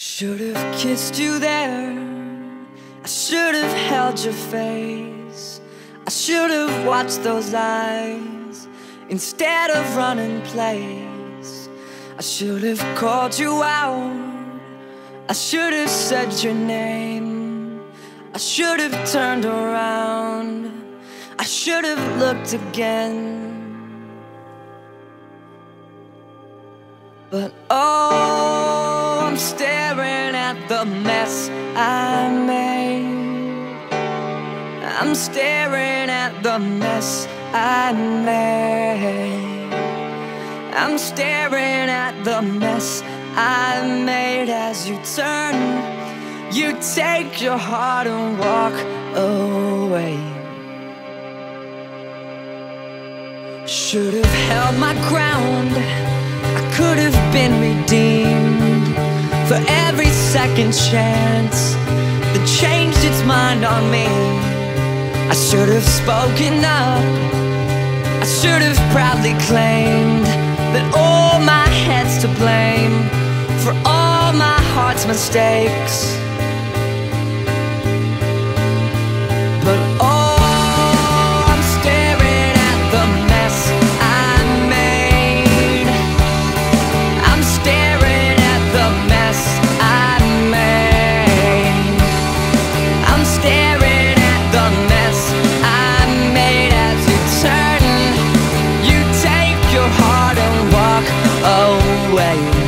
Should have kissed you there. I should have held your face. I should have watched those eyes instead of running place. I should have called you out. I should have said your name. I should have turned around. I should have looked again. But oh, staring at the mess I made. I'm staring at the mess I made. I'm staring at the mess I made as you turn. You take your heart and walk away. Should have held my ground. Second chance that changed its mind on me. I should have spoken up. I should have proudly claimed that all my head's to blame for all my heart's mistakes. away